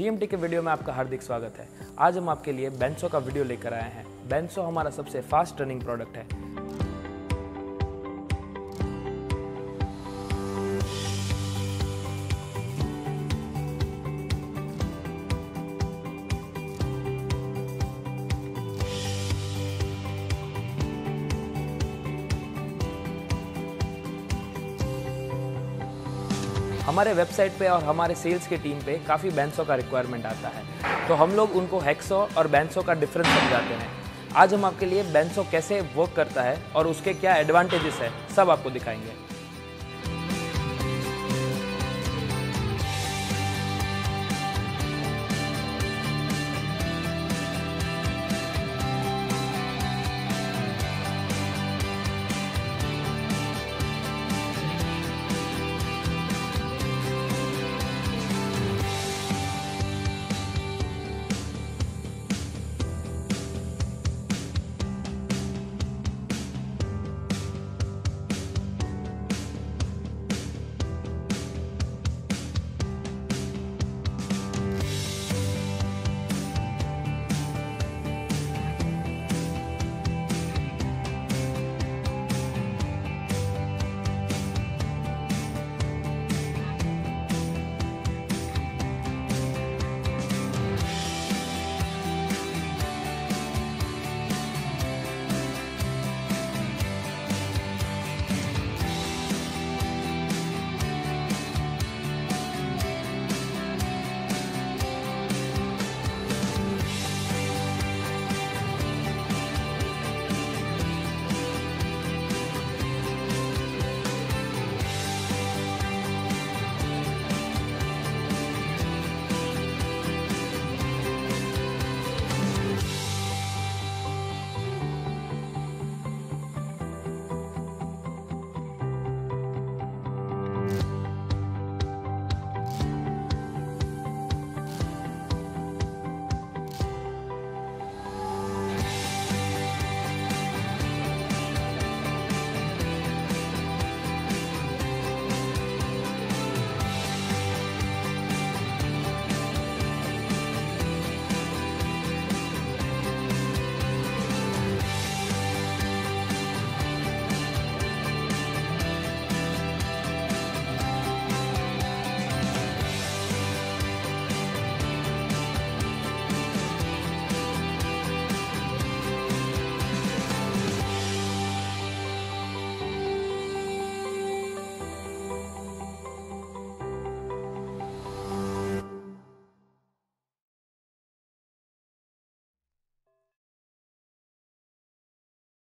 GMT के video में आपका हार्दिक स्वागत है। आज हम आपके लिए बेंसो का वीडियो लेकर आए हैं। बेंसो हमारा सबसे फास्ट रनिंग प्रोडक्ट है। हमारे वेबसाइट पे और हमारे सेल्स के टीम पे काफ़ी बैंसों का रिक्वायरमेंट आता है। तो हम लोग उनको हैक्सो और बैंसो का डिफरेंस समझाते हैं। आज हम आपके लिए बैंसो कैसे वर्क करता है और उसके क्या एडवांटेजेस है, सब आपको दिखाएँगे।